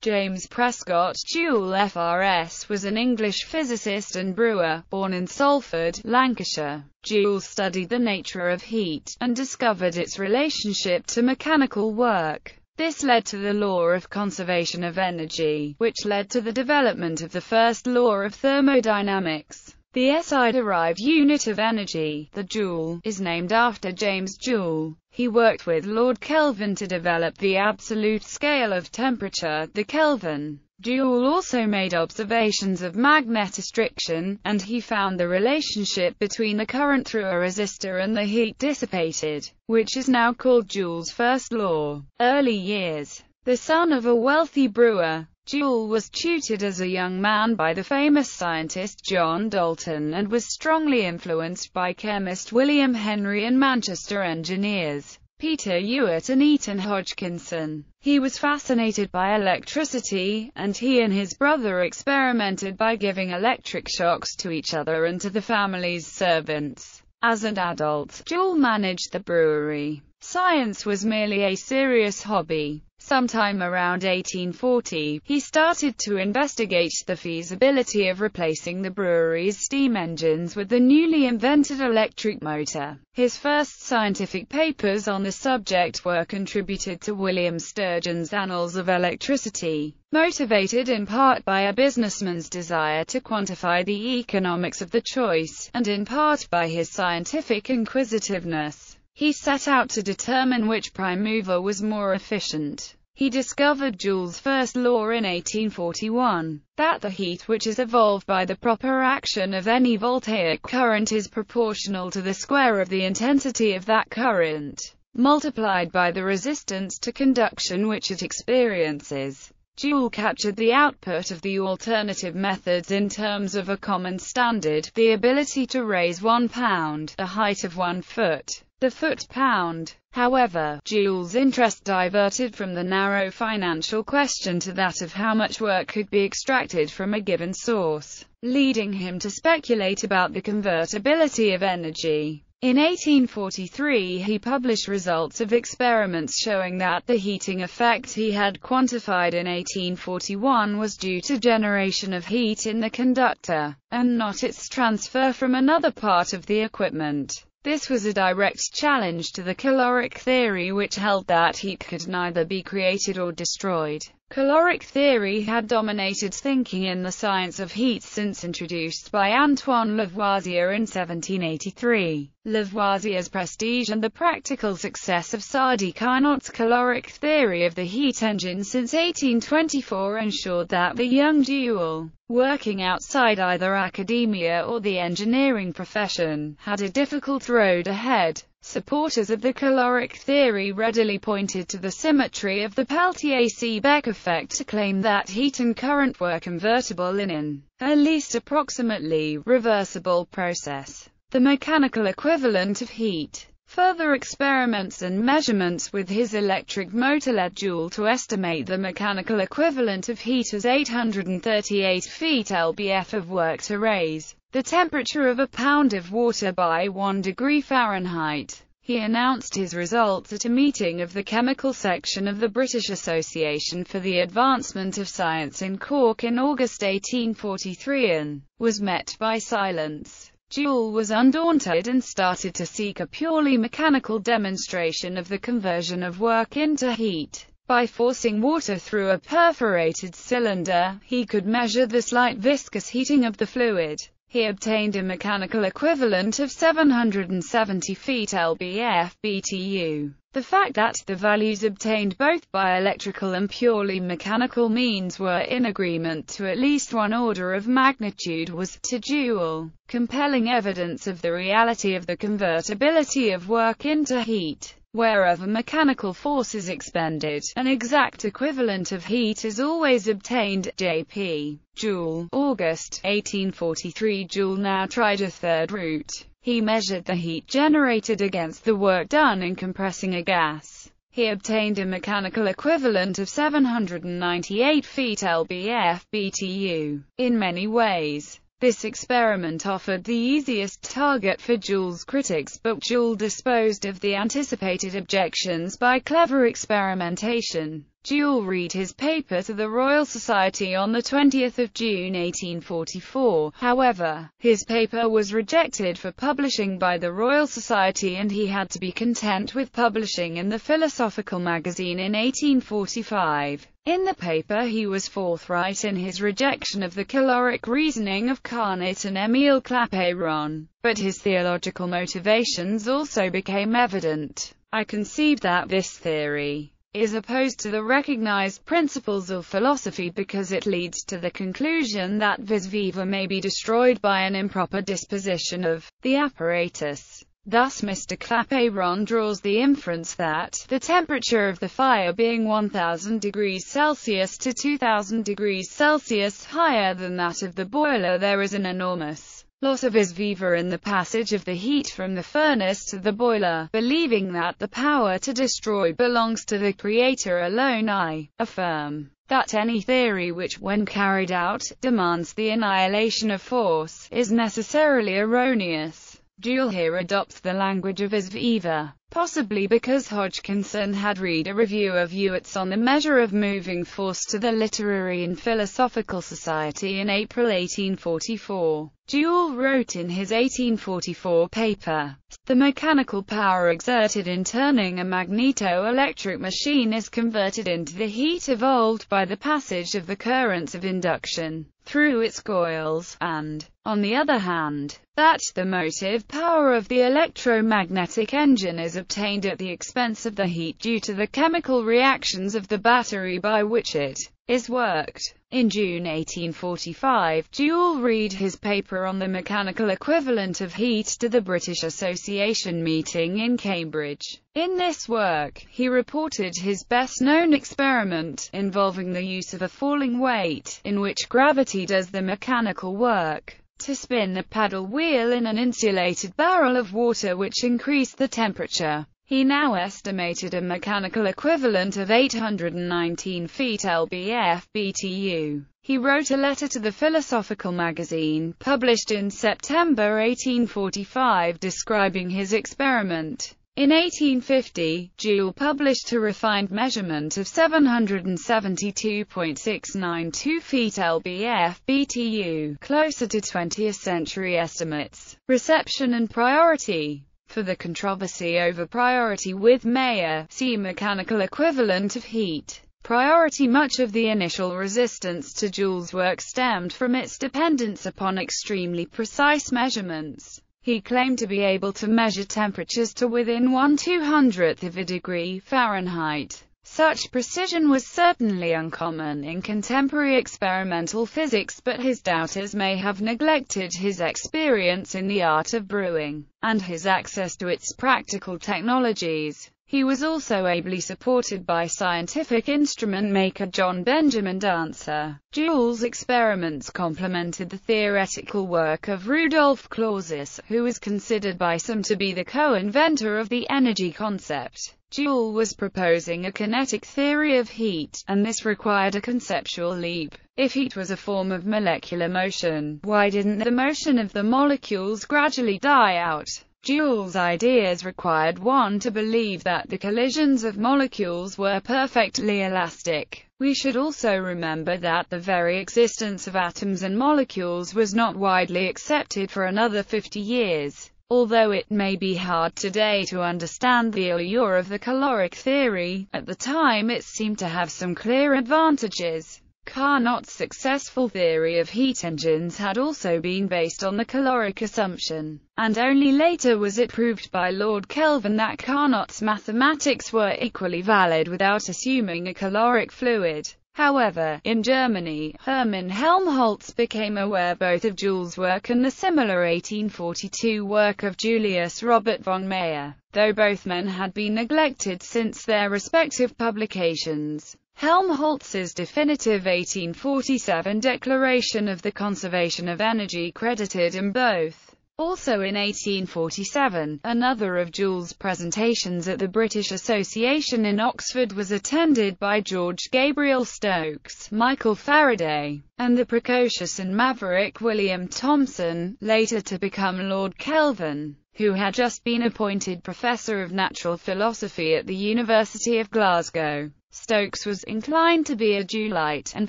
James Prescott Joule FRS was an English physicist and brewer, born in Salford, Lancashire. Joule studied the nature of heat, and discovered its relationship to mechanical work. This led to the law of conservation of energy, which led to the development of the first law of thermodynamics. The SI-derived unit of energy, the joule, is named after James Joule. He worked with Lord Kelvin to develop the absolute scale of temperature, the Kelvin. Joule also made observations of magnetostriction, and he found the relationship between the current through a resistor and the heat dissipated, which is now called Joule's first law. Early years The son of a wealthy brewer, Joule was tutored as a young man by the famous scientist John Dalton and was strongly influenced by chemist William Henry and Manchester engineers Peter Ewart and Eaton Hodgkinson. He was fascinated by electricity, and he and his brother experimented by giving electric shocks to each other and to the family's servants. As an adult, Joule managed the brewery. Science was merely a serious hobby. Sometime around 1840, he started to investigate the feasibility of replacing the brewery's steam engines with the newly invented electric motor. His first scientific papers on the subject were contributed to William Sturgeon's Annals of Electricity, motivated in part by a businessman's desire to quantify the economics of the choice, and in part by his scientific inquisitiveness. He set out to determine which prime mover was more efficient. He discovered Joule's first law in 1841, that the heat which is evolved by the proper action of any voltaic current is proportional to the square of the intensity of that current, multiplied by the resistance to conduction which it experiences. Joule captured the output of the alternative methods in terms of a common standard, the ability to raise one pound, a height of one foot, the foot-pound. However, Joule's interest diverted from the narrow financial question to that of how much work could be extracted from a given source, leading him to speculate about the convertibility of energy. In 1843 he published results of experiments showing that the heating effect he had quantified in 1841 was due to generation of heat in the conductor, and not its transfer from another part of the equipment. This was a direct challenge to the caloric theory which held that heat could neither be created or destroyed. Caloric theory had dominated thinking in the science of heat since introduced by Antoine Lavoisier in 1783. Lavoisier's prestige and the practical success of Sadi Carnot's caloric theory of the heat engine since 1824 ensured that the young Joule, working outside either academia or the engineering profession, had a difficult road ahead. Supporters of the caloric theory readily pointed to the symmetry of the Peltier-Seebeck effect to claim that heat and current were convertible in an, at least approximately, reversible process. The mechanical equivalent of heat. Further experiments and measurements with his electric motor led Joule to estimate the mechanical equivalent of heat as 838 feet lbf of work to raise the temperature of a pound of water by 1 degree Fahrenheit. He announced his results at a meeting of the chemical section of the British Association for the Advancement of Science in Cork in August 1843 and was met by silence. Joule was undaunted and started to seek a purely mechanical demonstration of the conversion of work into heat. By forcing water through a perforated cylinder, he could measure the slight viscous heating of the fluid. He obtained a mechanical equivalent of 770 feet lbf BTU. The fact that the values obtained both by electrical and purely mechanical means were in agreement to at least one order of magnitude was, to Joule, compelling evidence of the reality of the convertibility of work into heat. Wherever mechanical force is expended, an exact equivalent of heat is always obtained. J.P. Joule, August 1843 Joule now tried a third route. He measured the heat generated against the work done in compressing a gas. He obtained a mechanical equivalent of 798 feet lbf BTU. In many ways, this experiment offered the easiest target for Joule's critics but Joule disposed of the anticipated objections by clever experimentation. Joule read his paper to the Royal Society on 20 June 1844. However, his paper was rejected for publishing by the Royal Society and he had to be content with publishing in the Philosophical Magazine in 1845. In the paper he was forthright in his rejection of the caloric reasoning of Carnot and Émile Clapeyron, but his theological motivations also became evident. I conceive that this theory is opposed to the recognized principles of philosophy because it leads to the conclusion that vis viva may be destroyed by an improper disposition of the apparatus. Thus Mr. Clapeyron draws the inference that, the temperature of the fire being 1000 degrees Celsius to 2000 degrees Celsius higher than that of the boiler there is an enormous loss of vis viva in the passage of the heat from the furnace to the boiler, believing that the power to destroy belongs to the Creator alone I affirm that any theory which, when carried out, demands the annihilation of force, is necessarily erroneous. Joule here adopts the language of vis viva, possibly because Hodgkinson had read a review of Ewart's on the measure of moving force to the Literary and Philosophical Society in April 1844. Joule wrote in his 1844 paper, The mechanical power exerted in turning a magneto-electric machine is converted into the heat evolved by the passage of the currents of induction through its coils, and, on the other hand, that the motive power of the electromagnetic engine is obtained at the expense of the heat due to the chemical reactions of the battery by which it is worked. In June 1845, Joule read his paper on the mechanical equivalent of heat to the British Association meeting in Cambridge. In this work, he reported his best-known experiment, involving the use of a falling weight, in which gravity does the mechanical work to spin the paddle wheel in an insulated barrel of water which increased the temperature. He now estimated a mechanical equivalent of 819 feet lbf BTU. He wrote a letter to the Philosophical Magazine, published in September 1845 describing his experiment. In 1850, Joule published a refined measurement of 772.692 feet lbf BTU, closer to 20th century estimates. Reception and priority for the controversy over priority with Mayer, see mechanical equivalent of heat. Priority Much of the initial resistance to Joule's work stemmed from its dependence upon extremely precise measurements. He claimed to be able to measure temperatures to within 1 200th of a degree Fahrenheit. Such precision was certainly uncommon in contemporary experimental physics but his doubters may have neglected his experience in the art of brewing, and his access to its practical technologies. He was also ably supported by scientific instrument maker John Benjamin Dancer. Joule's experiments complemented the theoretical work of Rudolf Clausius, who was considered by some to be the co-inventor of the energy concept. Joule was proposing a kinetic theory of heat, and this required a conceptual leap. If heat was a form of molecular motion, why didn't the motion of the molecules gradually die out? Joule's ideas required one to believe that the collisions of molecules were perfectly elastic. We should also remember that the very existence of atoms and molecules was not widely accepted for another 50 years. Although it may be hard today to understand the allure of the caloric theory, at the time it seemed to have some clear advantages. Carnot's successful theory of heat engines had also been based on the caloric assumption, and only later was it proved by Lord Kelvin that Carnot's mathematics were equally valid without assuming a caloric fluid. However, in Germany, Hermann Helmholtz became aware both of Joule's work and the similar 1842 work of Julius Robert von Mayer, though both men had been neglected since their respective publications. Helmholtz's definitive 1847 declaration of the conservation of energy credited him both. Also in 1847, another of Joule's presentations at the British Association in Oxford was attended by George Gabriel Stokes, Michael Faraday, and the precocious and maverick William Thomson, later to become Lord Kelvin, who had just been appointed Professor of Natural Philosophy at the University of Glasgow. Stokes was inclined to be a Joulite, and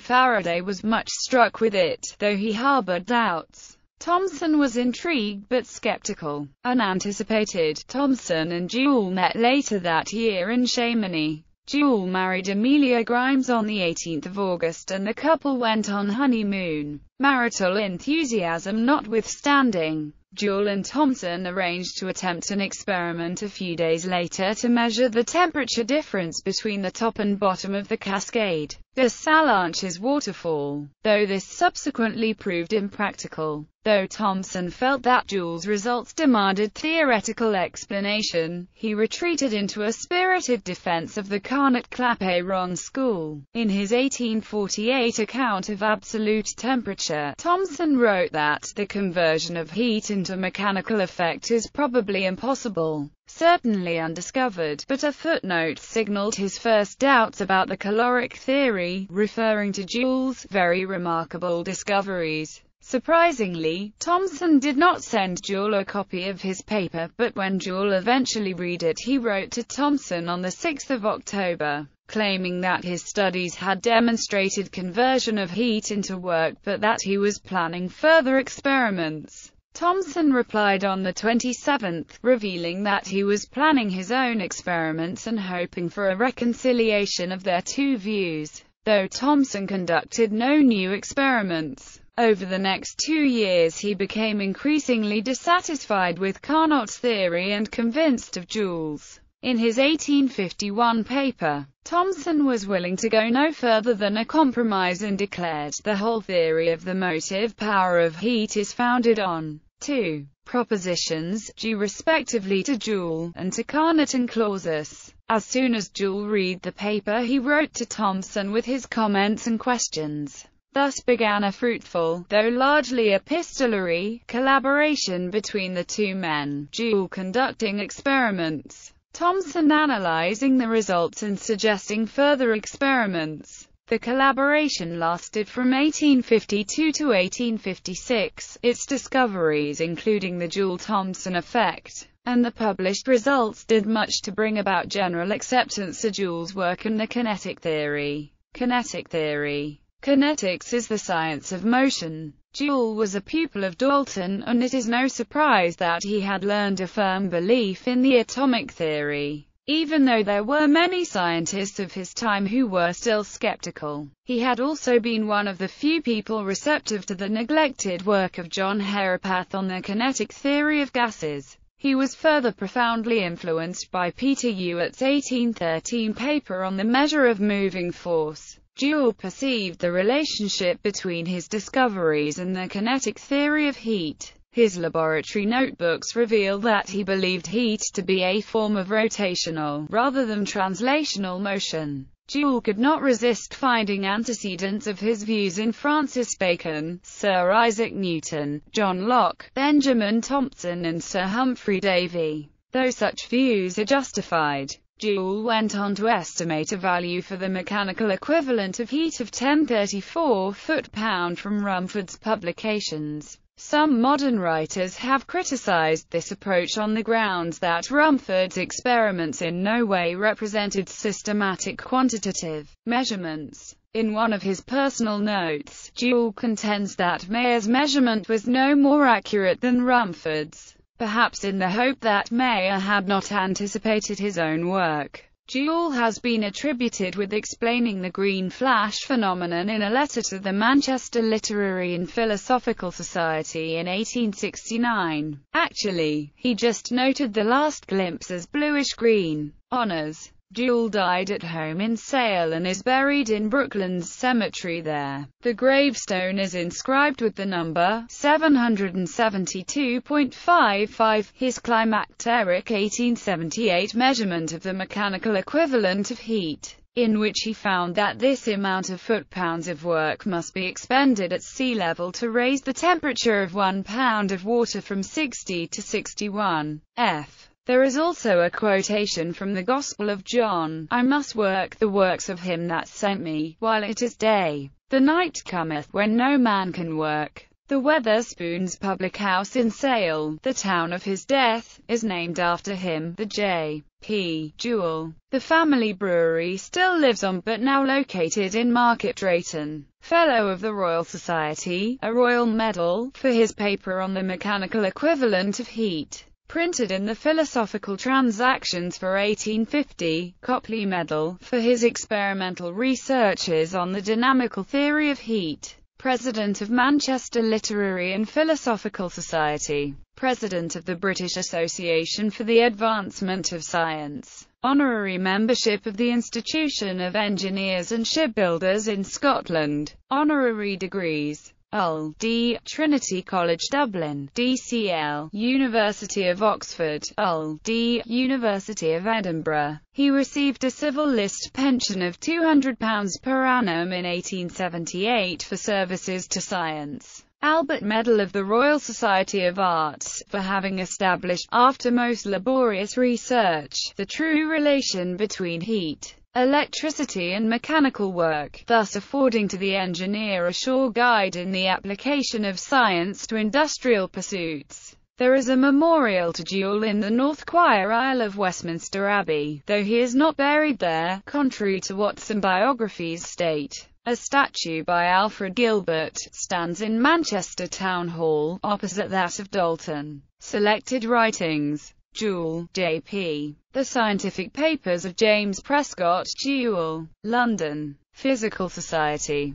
Faraday was much struck with it, though he harboured doubts. Thomson was intrigued but skeptical. Unanticipated, Thomson and Joule met later that year in Chamonix. Joule married Amelia Grimes on 18 August and the couple went on honeymoon. Marital enthusiasm notwithstanding, Joule and Thomson arranged to attempt an experiment a few days later to measure the temperature difference between the top and bottom of the cascade, the Sallanches waterfall, though this subsequently proved impractical. Though Thomson felt that Joule's results demanded theoretical explanation, he retreated into a spirited defense of the Carnot-Clapeyron school. In his 1848 account of absolute temperature, Thomson wrote that the conversion of heat into mechanical effect is probably impossible certainly undiscovered, but a footnote signaled his first doubts about the caloric theory, referring to Joule's very remarkable discoveries. Surprisingly, Thomson did not send Joule a copy of his paper, but when Joule eventually read it he wrote to Thomson on 6 October, claiming that his studies had demonstrated conversion of heat into work but that he was planning further experiments. Thomson replied on the 27th, revealing that he was planning his own experiments and hoping for a reconciliation of their two views, though Thomson conducted no new experiments. Over the next two years he became increasingly dissatisfied with Carnot's theory and convinced of Joule's. In his 1851 paper, Thomson was willing to go no further than a compromise and declared, the whole theory of the motive power of heat is founded on two propositions, due respectively to Joule, and to Carnot and Clausius. As soon as Joule read the paper he wrote to Thomson with his comments and questions. Thus began a fruitful, though largely epistolary, collaboration between the two men, Joule conducting experiments, Thomson analyzing the results and suggesting further experiments. The collaboration lasted from 1852 to 1856, its discoveries including the Joule-Thomson effect, and the published results did much to bring about general acceptance of Joule's work and the kinetic theory. Kinetic theory Kinetics is the science of motion. Joule was a pupil of Dalton, and it is no surprise that he had learned a firm belief in the atomic theory. Even though there were many scientists of his time who were still skeptical, he had also been one of the few people receptive to the neglected work of John Herapath on the kinetic theory of gases. He was further profoundly influenced by Peter Ewart's 1813 paper on the measure of moving force. Joule perceived the relationship between his discoveries and the kinetic theory of heat. His laboratory notebooks reveal that he believed heat to be a form of rotational, rather than translational motion. Joule could not resist finding antecedents of his views in Francis Bacon, Sir Isaac Newton, John Locke, Benjamin Thompson and Sir Humphry Davy. Though such views are justified, Joule went on to estimate a value for the mechanical equivalent of heat of 1034 foot-pound from Rumford's publications. Some modern writers have criticized this approach on the grounds that Rumford's experiments in no way represented systematic quantitative measurements. In one of his personal notes, Joule contends that Mayer's measurement was no more accurate than Rumford's perhaps in the hope that Mayer had not anticipated his own work. Joule has been attributed with explaining the green flash phenomenon in a letter to the Manchester Literary and Philosophical Society in 1869. Actually, he just noted the last glimpse as bluish-green. Honours Joule died at home in Sale and is buried in Brooklands Cemetery there. The gravestone is inscribed with the number 772.55, his climacteric 1878 measurement of the mechanical equivalent of heat in which he found that this amount of foot-pounds of work must be expended at sea level to raise the temperature of one pound of water from 60 to 61 F. There is also a quotation from the Gospel of John, I must work the works of him that sent me, while it is day. The night cometh, when no man can work. The Wetherspoons Public House in Sale, the town of his death, is named after him, the J. P. Joule. The family brewery still lives on but now located in Market Drayton. Fellow of the Royal Society, a Royal Medal, for his paper on the mechanical equivalent of heat printed in the Philosophical Transactions for 1850, Copley Medal, for his experimental researches on the dynamical theory of heat, President of Manchester Literary and Philosophical Society, President of the British Association for the Advancement of Science, honorary membership of the Institution of Engineers and Shipbuilders in Scotland, honorary degrees, UL, D, Trinity College Dublin, DCL, University of Oxford, UL, D, University of Edinburgh. He received a civil list pension of £200 per annum in 1878 for services to science. Albert Medal of the Royal Society of Arts, for having established, after most laborious research, the true relation between heat, electricity and mechanical work, thus affording to the engineer a sure guide in the application of science to industrial pursuits. There is a memorial to Joule in the North Choir aisle of Westminster Abbey, though he is not buried there, contrary to what some biographies state. A statue by Alfred Gilbert stands in Manchester Town Hall, opposite that of Dalton. Selected writings Joule, J.P. The Scientific Papers of James Prescott Joule, London. Physical Society.